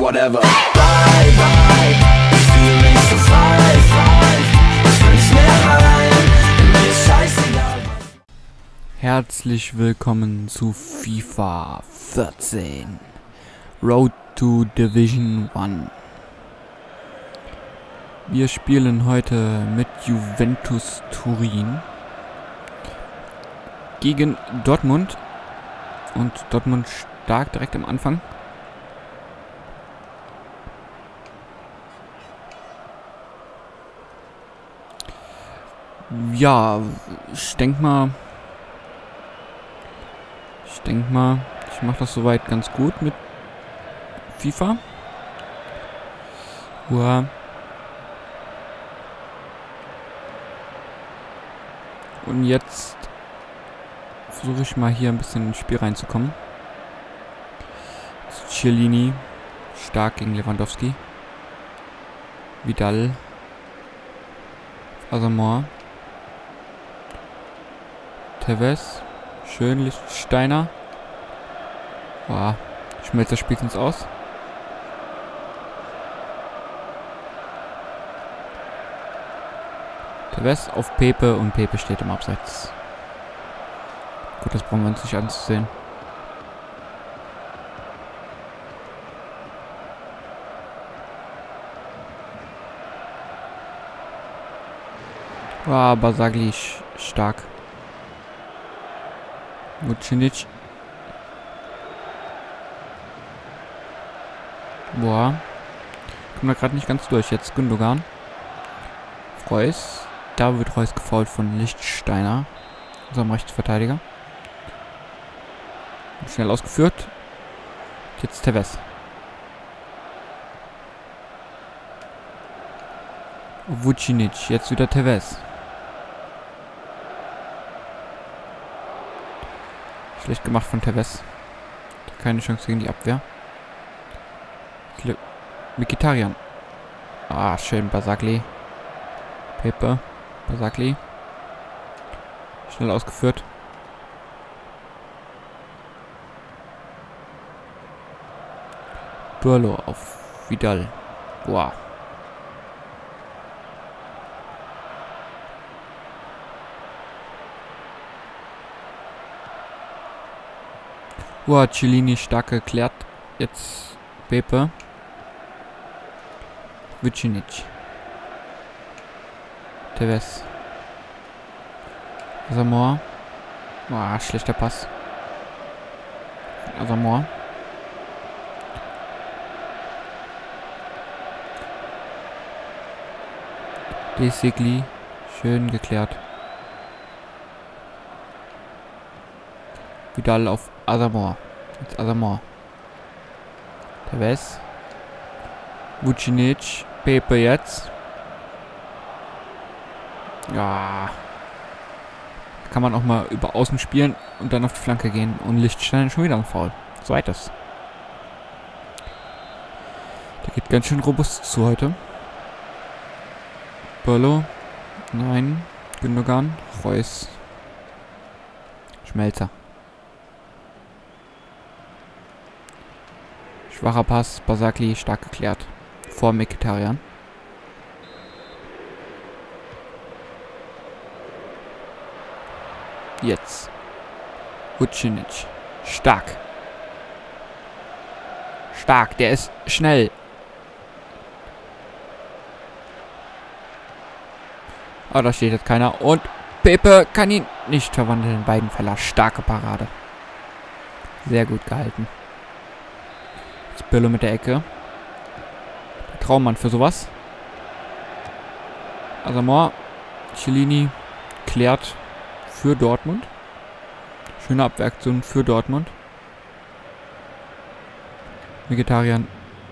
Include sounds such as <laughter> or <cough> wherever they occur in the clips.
whatever. Bye, bye, das Feeling so frei, frei Ich will nicht mehr rein, mir ist scheißegal Herzlich willkommen zu FIFA 14 Road to Division 1 Wir spielen heute mit Juventus Turin gegen Dortmund. Und Dortmund stark direkt am Anfang. Ja, ich denke mal, ich denke mal, ich mache das soweit ganz gut mit FIFA. Uah. Und jetzt versuche ich mal hier ein bisschen ins Spiel reinzukommen. Cellini stark gegen Lewandowski. Vidal. Asamoah. Tevez. Schön Lichtsteiner. Boah. Schmelzer spielt uns aus. Tevez auf Pepe und Pepe steht im Abseits. Gut, das brauchen wir uns nicht anzusehen. Wow, Basagli stark. Vucinic. Boah. Kommt da gerade nicht ganz durch. Jetzt Gündogan. Reus. Da wird Reus gefault von Lichtsteiner. Unserem Rechtsverteidiger. Schnell ausgeführt. Jetzt Tevez. Vucinic. Jetzt wieder Tevez. Schlecht gemacht von Tevez. Keine Chance gegen die Abwehr. Mikitarian. Ah, schön. Basagli. Pepe. Basagli. Schnell ausgeführt. Burlo auf Vidal. Boah. Boah, Cellini stark geklärt. Jetzt Pepe. Vucinic. Tevez. Asamoah. Boah, schlechter Pass. Asamoah. Desigli. Schön geklärt. Vidal auf Asamoah. Jetzt Asamoah. Tevez. Vucinic. Pepe jetzt. Ja. Kann man auch mal über Außen spielen und dann auf die Flanke gehen. Und Lichtstein schon wieder ein Foul. Zweites. Der geht ganz schön robust zu heute. Burlo. Nein. Gündogan. Reus. Schmelzer. Schwacher Pass. Basakli stark geklärt. Vor Mkhitaryan. Jetzt. Vucinic. Stark. Stark. Der ist schnell. Aber da steht jetzt keiner. Und Pepe kann ihn nicht verwandeln. Beiden Fäller. Starke Parade. Sehr gut gehalten. Jetzt mit der Ecke. Traummann für sowas. Asamoah. Cellini klärt für Dortmund. Schöne Abweraktion für Dortmund. Vegetarian.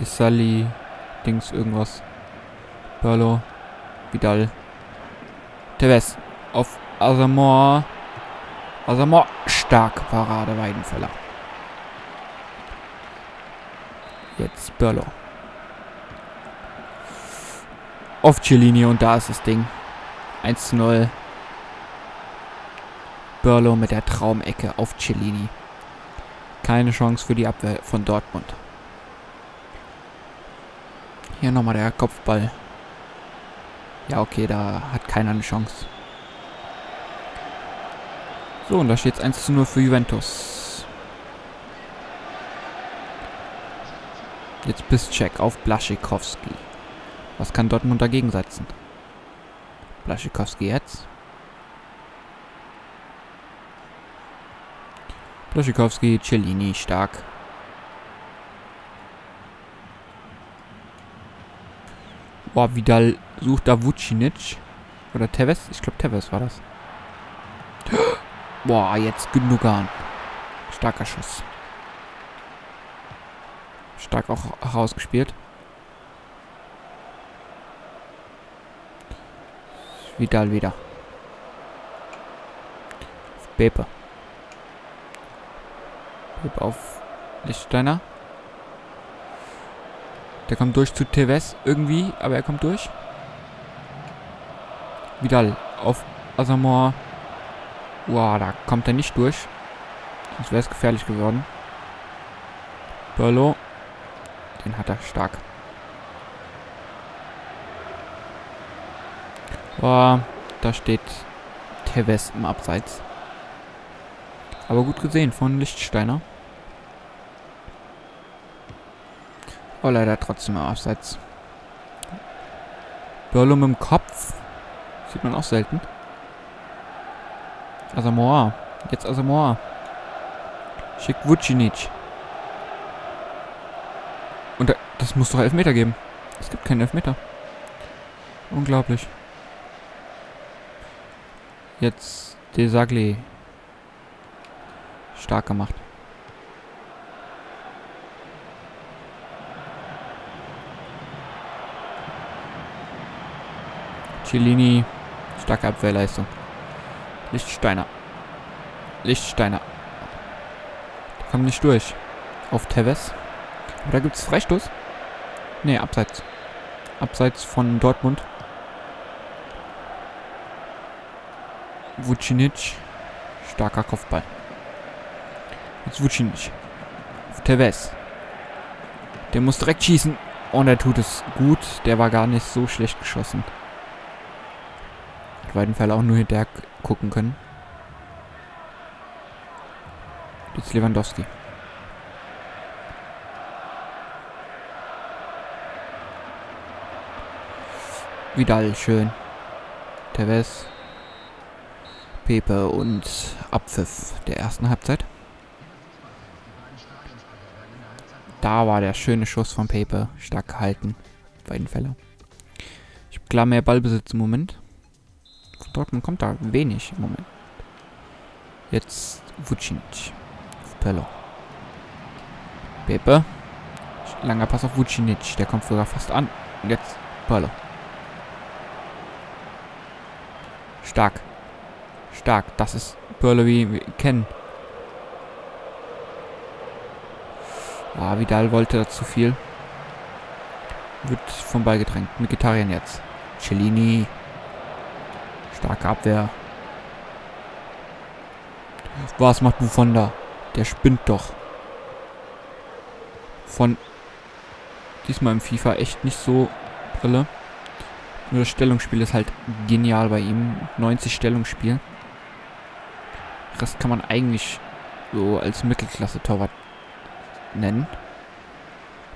Isali. Dings irgendwas. Perlo. Vidal. Tevez. Auf Asamoah. Asamoah. Stark Parade Weidenfeller. Jetzt Burlo. Auf Cellini und da ist das Ding. 1 zu 0. Burlo mit der Traumecke auf Cellini. Keine Chance für die Abwehr von Dortmund. Hier nochmal der Kopfball. Ja, okay, da hat keiner eine Chance. So, und da steht es 1 zu 0 für Juventus. Jetzt Piszczek auf Blaschikowski. Was kann Dortmund dagegen setzen? Blaschikowski jetzt. Blaschikowski, Cellini, stark. Boah, Vidal sucht da Vucinic. Oder Tevez? Ich glaube, Tevez war das. <gasps> Boah, jetzt Gündogan. Starker Schuss. Stark auch rausgespielt. Vidal wieder. Auf Bepe. Bepe auf Lichtsteiner. Der kommt durch zu Tevez irgendwie, aber er kommt durch. Vidal auf Asamoah. Wow, da kommt er nicht durch. Sonst wäre es gefährlich geworden. Berlo. Den hat er stark. Boah, da steht Tevez im Abseits. Aber gut gesehen von Lichtsteiner. Oh, leider trotzdem im Abseits. Berlo mit dem Kopf. Sieht man auch selten. Asamoah. Jetzt Asamoah. Schickt Vucinic. Und da, das muss doch Elfmeter geben. Es gibt keinen Elfmeter. Unglaublich. Jetzt Desagli. Stark gemacht. Cellini. Starke Abwehrleistung. Lichtsteiner. Lichtsteiner. Der kommt nicht durch. Auf Tevez. Da gibt es Freistoß. Ne, abseits. Abseits von Dortmund. Vucinic. Starker Kopfball. Jetzt Vucinic. Tevez. Der muss direkt schießen. Und er tut es gut. Der war gar nicht so schlecht geschossen. In beiden Fällen auch nur hinterher gucken können. Jetzt Lewandowski. Vidal, schön. Tevez. Pepe und Abpfiff der ersten Halbzeit. Da war der schöne Schuss von Pepe. Stark gehalten. Beiden Fälle. Ich habe klar mehr Ballbesitz im Moment. Von Dortmund kommt da wenig im Moment. Jetzt Vucinic. Pello. Pepe. Langer Pass auf Vucinic. Der kommt sogar fast an. Und jetzt Pello. Stark. Stark. Das ist Perle, wie wir ihn kennen. Ah, Vidal wollte zu viel. Wird vom Ball gedrängt. Vegetarian jetzt. Cellini. Starke Abwehr. Was macht Buffon da? Der spinnt doch. Von diesmal im FIFA echt nicht so Brille. Nur das Stellungsspiel ist halt genial bei ihm. 90 Stellungsspiel. Rest kann man eigentlich so als Mittelklasse-Torwart nennen.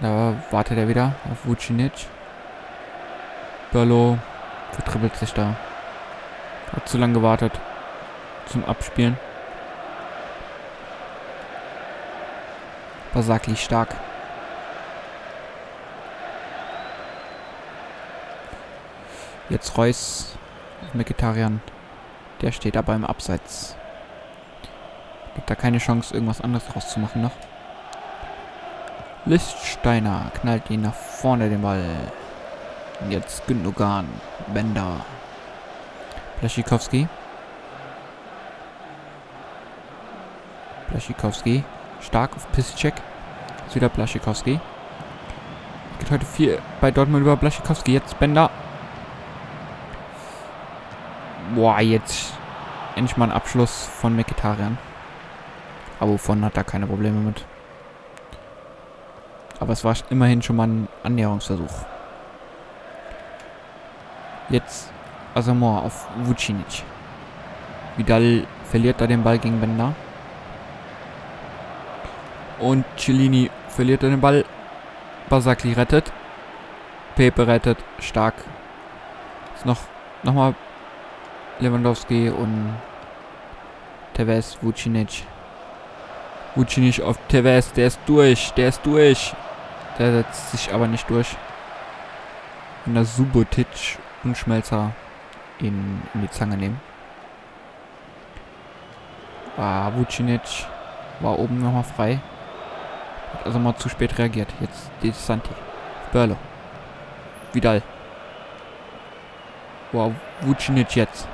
Da wartet er wieder auf Vucinic. Berlo vertribbelt sich da. Hat zu lange gewartet zum Abspielen. Basakli stark. Jetzt Reus Vegetarian. Der steht aber im Abseits. Gibt da keine Chance, irgendwas anderes draus zu machen noch. Lichtsteiner knallt ihn nach vorne den Ball. Jetzt Gündogan. Bender. Blaschikowski. Blaschikowski. Stark auf Piszczek. Ist wieder Blaschikowski. Geht heute viel bei Dortmund über Blaschikowski. Jetzt Bender. Boah, jetzt endlich mal ein Abschluss von Vegetariern. Aber wovon hat da keine Probleme mit. Aber es war immerhin schon mal ein Annäherungsversuch. Jetzt Asamoah auf Vucinic. Vidal verliert da den Ball gegen Bender. Und Cellini verliert da den Ball. Basakli rettet. Pepe rettet. Stark. Jetzt noch nochmal Lewandowski und Tevez, Vucinic. Vucinic auf Tevez. Der ist durch. Der ist durch. Der setzt sich aber nicht durch. Und der Subotic und Schmelzer in, in die Zange nehmen. Ah, Vucinic war oben nochmal frei. Hat also mal zu spät reagiert. Jetzt die Santi. Berlo. Vidal. Wow, Vucinic jetzt.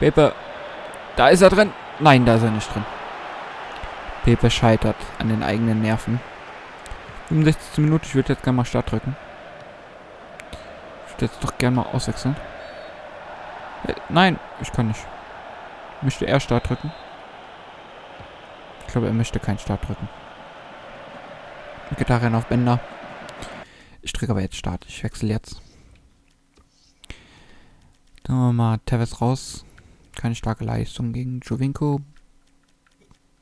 Pepe. Da ist er drin. Nein, da ist er nicht drin. Pepe scheitert an den eigenen Nerven. 65. Minute, ich würde jetzt gerne mal Start drücken. Ich würde jetzt doch gerne mal auswechseln. Äh, nein, ich kann nicht. Möchte er Start drücken? Ich glaube, er möchte keinen Start drücken. Gitarren auf Bänder. Ich drücke aber jetzt Start. Ich wechsle jetzt. Dann wir mal Tevez raus. Keine starke Leistung gegen Jovinko.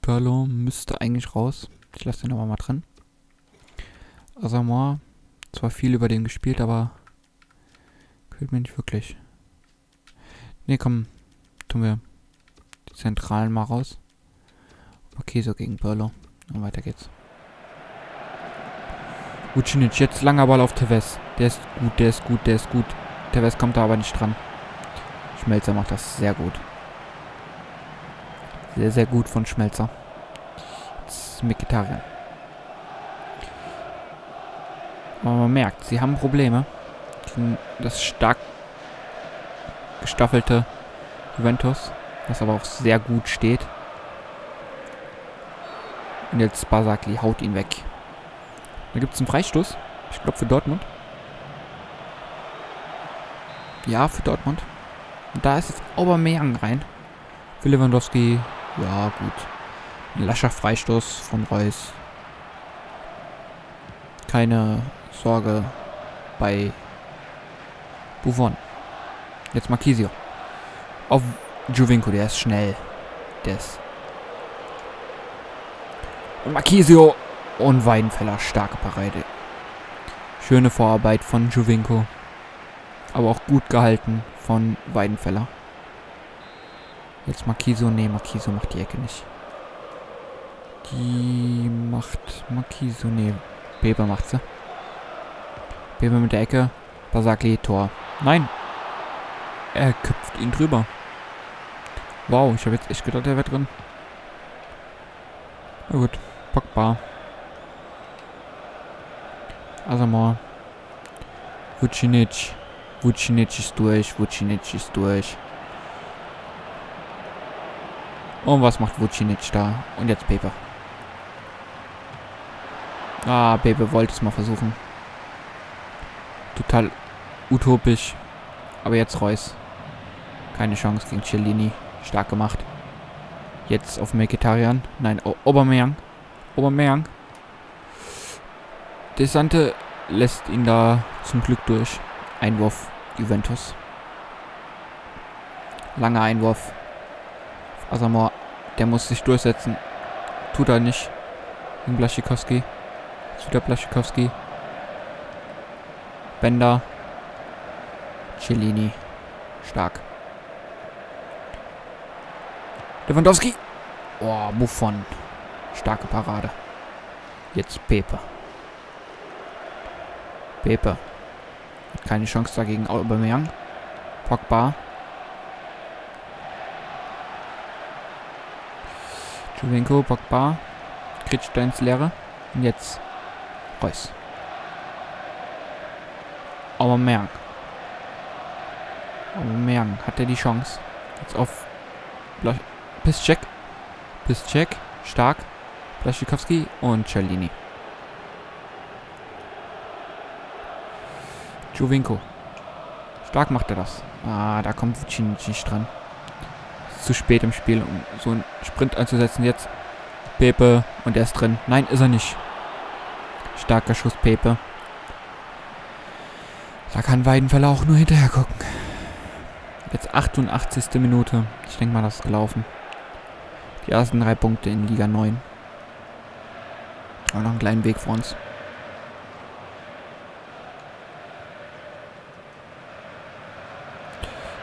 Perlo müsste eigentlich raus. Ich lasse den aber mal drin. Asamoah. Zwar viel über den gespielt, aber gefällt mir nicht wirklich. Ne, komm. Tun wir die Zentralen mal raus. Okay, so gegen Perlo. Und weiter geht's. Vucinic, jetzt langer Ball auf Tevez. Der ist gut, der ist gut, der ist gut. Tevez kommt da aber nicht dran. Schmelzer macht das sehr gut. Sehr, sehr gut von Schmelzer. Jetzt Mikitarian. Aber man merkt, sie haben Probleme. Das stark gestaffelte Juventus. Was aber auch sehr gut steht. Und jetzt Basakli haut ihn weg. Da gibt es einen Freistoß. Ich glaube für Dortmund. Ja, für Dortmund. Und da ist jetzt Aubameyang rein. Für Lewandowski. Ja, gut. Ein lascher Freistoß von Reus. Keine Sorge bei Buffon. Jetzt Marquisio. Auf Jovinko, der ist schnell. Der ist und Marquisio und Weidenfeller. Starke Parade. Schöne Vorarbeit von Jovinko. Aber auch gut gehalten von Weidenfeller. Jetzt Marquisio. Nee, Marquisio macht die Ecke nicht. Die macht Marquisio. Nee, Pepe macht sie. Pepe mit der Ecke. Basakli, Tor. Nein. Er köpft ihn drüber. Wow, ich habe jetzt echt gedacht, er wäre drin. Na gut. Pogba. Asamoah. Vucinic. Vucinic ist durch. Vucinic ist durch. Und was macht Vucinic da? Und jetzt Pepe. Ah, Pepe wollte es mal versuchen. Total utopisch. Aber jetzt Reus. Keine Chance gegen Cellini. Stark gemacht. Jetzt auf Mekitarian. Nein, o Aubameyang. Aubameyang. Desante lässt ihn da zum Glück durch. Einwurf Juventus. Langer Einwurf. Asamoah, der muss sich durchsetzen. Tut er nicht. Gegen Blaschikowski. Jetzt wieder Blaschikowski. Bender. Cellini. Stark. Lewandowski. Oh, Buffon. Starke Parade. Jetzt Pepe. Pepe. Keine Chance dagegen Aubameyang. Pogba. Jovinko, Pogba. Kritscht ins Leere. Und jetzt Reus. Aubameyang. Aubameyang. Hat er die Chance? Jetzt auf Piszczek. Piszczek. Stark. Blaschikowski und Cellini. Jovinko. Stark macht er das. Ah, da kommt Vucinic nicht dran. Zu spät im Spiel, um so einen Sprint einzusetzen. Jetzt Pepe und er ist drin. Nein, ist er nicht. Starker Schuss Pepe. Da kann Weidenfeller auch nur hinterher gucken. Jetzt 88. Minute. Ich denke mal, das ist gelaufen. Die ersten drei Punkte in Liga 9. Aber noch einen kleinen Weg vor uns.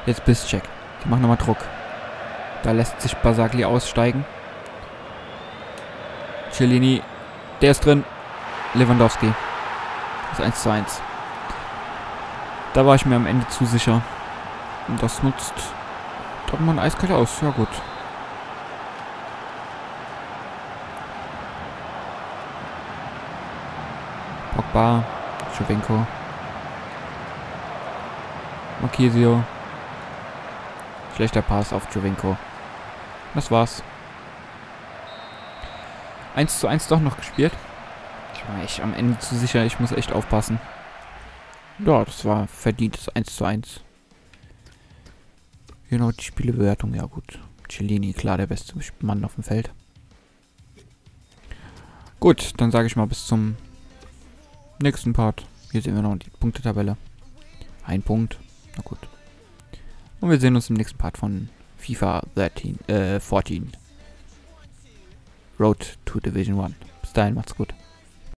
Jetzt Bisscheck. Die machen nochmal Druck. Da lässt sich Basagli aussteigen. Cellini. Der ist drin. Lewandowski. Das ist 1 zu 1. Da war ich mir am Ende zu sicher. Und das nutzt Dortmund eiskalt aus. Ja gut. Pogba. Jovenko. Marquisio. Schlechter Pass auf Jovenko. Das war's. 1 zu 1 doch noch gespielt. Ich war echt am Ende zu sicher. Ich muss echt aufpassen. Ja, das war verdientes 1 zu 1. Hier noch die Spielebewertung. Ja gut. Cellini, klar, der beste Mann auf dem Feld. Gut, dann sage ich mal bis zum nächsten Part. Hier sehen wir noch die Punktetabelle. Ein Punkt. Na gut. Und wir sehen uns im nächsten Part von FIFA 13, äh, 14. Road to Division 1. Bis dahin, macht's gut.